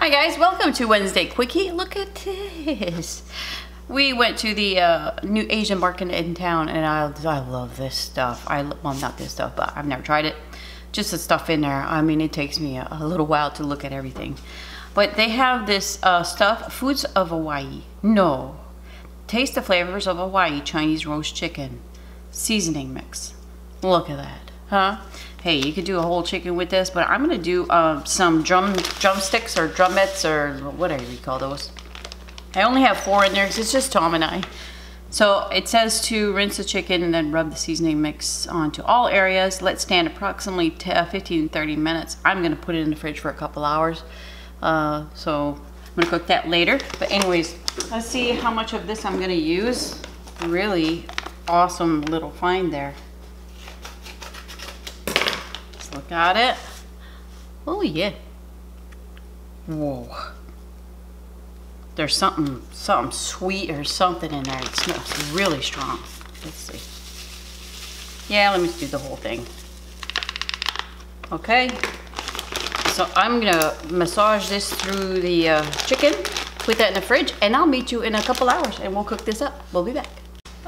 Hi guys, welcome to Wednesday Quickie. Look at this. We went to the uh, new Asian market in town and I, I love this stuff. I Well, not this stuff, but I've never tried it. Just the stuff in there. I mean, it takes me a, a little while to look at everything. But they have this uh, stuff, Foods of Hawaii. No. Taste the flavors of Hawaii Chinese roast chicken. Seasoning mix. Look at that. Huh? hey, you could do a whole chicken with this, but I'm gonna do uh, some drum drumsticks or drumettes or whatever you call those. I only have four in there because it's just Tom and I. So it says to rinse the chicken and then rub the seasoning mix onto all areas. Let stand approximately uh, 15 30 minutes. I'm gonna put it in the fridge for a couple hours. Uh, so I'm gonna cook that later. But anyways, let's see how much of this I'm gonna use. Really awesome little find there. Look at it. Oh yeah. Whoa. There's something, something sweet or something in there. It smells really strong. Let's see. Yeah, let me do the whole thing. Okay. So I'm gonna massage this through the uh, chicken, put that in the fridge, and I'll meet you in a couple hours and we'll cook this up. We'll be back.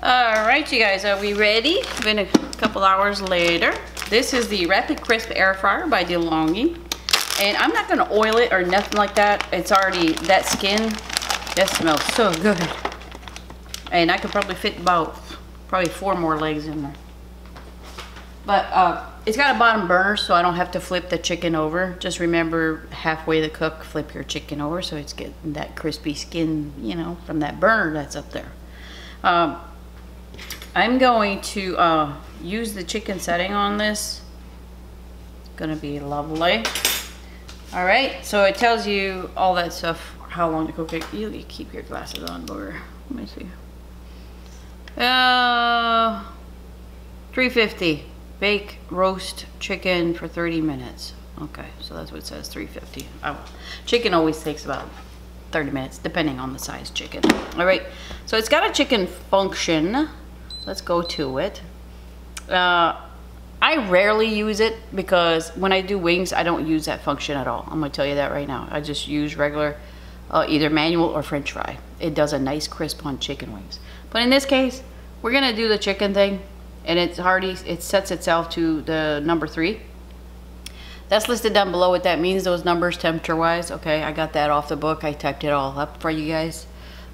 All right, you guys, are we ready? Been a couple hours later. This is the Rapid Crisp Air Fryer by DeLonghi. And I'm not gonna oil it or nothing like that. It's already, that skin, that smells so good. And I could probably fit about, probably four more legs in there. But uh, it's got a bottom burner so I don't have to flip the chicken over. Just remember halfway the cook, flip your chicken over so it's getting that crispy skin, you know, from that burner that's up there. Um, I'm going to uh, use the chicken setting on this. It's gonna be lovely. All right, so it tells you all that stuff, how long to cook it. You, you keep your glasses on, Booger. Let me see. Uh, 350. Bake roast chicken for 30 minutes. Okay, so that's what it says, 350. Oh, chicken always takes about 30 minutes, depending on the size chicken. All right, so it's got a chicken function. Let's go to it. Uh, I rarely use it because when I do wings, I don't use that function at all. I'm gonna tell you that right now. I just use regular, uh, either manual or french fry. It does a nice crisp on chicken wings. But in this case, we're gonna do the chicken thing and it's already, it sets itself to the number three. That's listed down below what that means, those numbers temperature wise. Okay, I got that off the book. I typed it all up for you guys.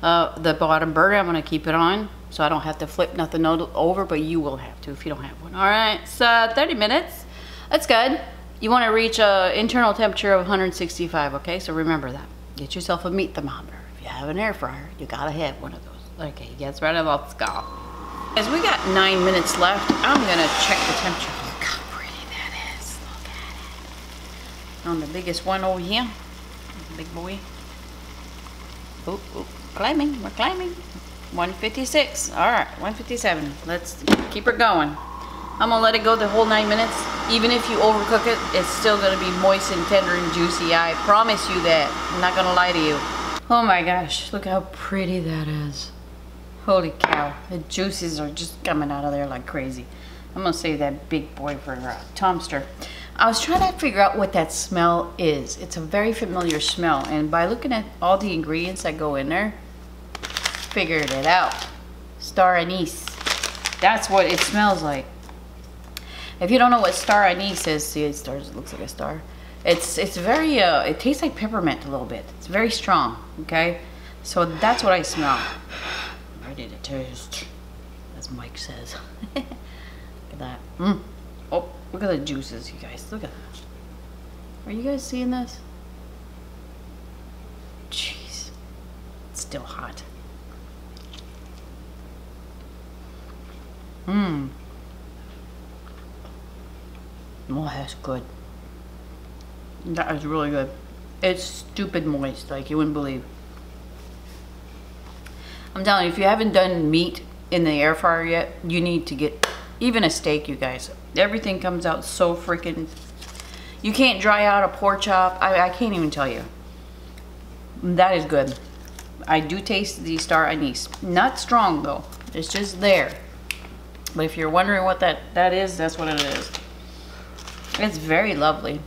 Uh, the bottom burner, I'm gonna keep it on so I don't have to flip nothing over, but you will have to if you don't have one. All right, so 30 minutes. That's good. You want to reach an internal temperature of 165, okay? So remember that. Get yourself a meat thermometer. If you have an air fryer, you gotta have one of those. Okay, yes, right about the skull. As we got nine minutes left, I'm gonna check the temperature. Look how pretty that is. Look at it. On the biggest one over here, big boy. Oh, oh, climbing, we're climbing. 156. All right, 157. Let's keep her going. I'm gonna let it go the whole nine minutes. Even if you overcook it, it's still gonna be moist and tender and juicy. I promise you that. I'm not gonna lie to you. Oh my gosh, look how pretty that is. Holy cow, the juices are just coming out of there like crazy. I'm gonna save that big boy for uh, Tomster. I was trying to figure out what that smell is. It's a very familiar smell, and by looking at all the ingredients that go in there, figured it out. Star anise. That's what it smells like. If you don't know what star anise is, see it stars, it looks like a star. It's it's very uh it tastes like peppermint a little bit. It's very strong, okay? So that's what I smell. Ready to taste. As Mike says. look at that. Mm. Oh, look at the juices, you guys. Look at that. Are you guys seeing this? Jeez. It's still hot. Mmm. Oh, that's good. That is really good. It's stupid moist, like you wouldn't believe. I'm telling you, if you haven't done meat in the air fryer yet, you need to get even a steak, you guys. Everything comes out so freaking... You can't dry out a pork chop. I, I can't even tell you. That is good. I do taste the star anise. Not strong, though. It's just there. But if you're wondering what that, that is, that's what it is. It's very lovely.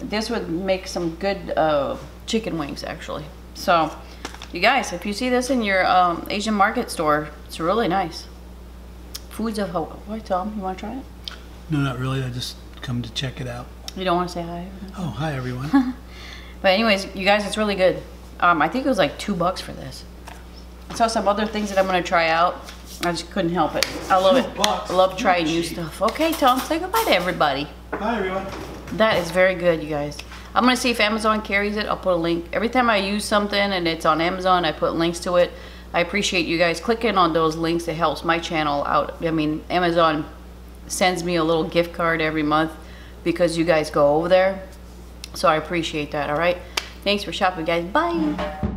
this would make some good uh, chicken wings actually. So, you guys, if you see this in your um, Asian market store, it's really nice. Foods of Hawaii. Tom, you want to try it? No, not really. I just come to check it out. You don't want to say hi? Oh, hi everyone. But anyways, you guys, it's really good. Um, I think it was like two bucks for this. I saw some other things that I'm gonna try out. I just couldn't help it. I love it. I love trying new stuff. Okay, Tom, say goodbye to everybody. hi everyone. That is very good, you guys. I'm gonna see if Amazon carries it. I'll put a link. Every time I use something and it's on Amazon, I put links to it. I appreciate you guys clicking on those links. It helps my channel out. I mean, Amazon sends me a little gift card every month because you guys go over there. So I appreciate that, all right? Thanks for shopping, guys. Bye.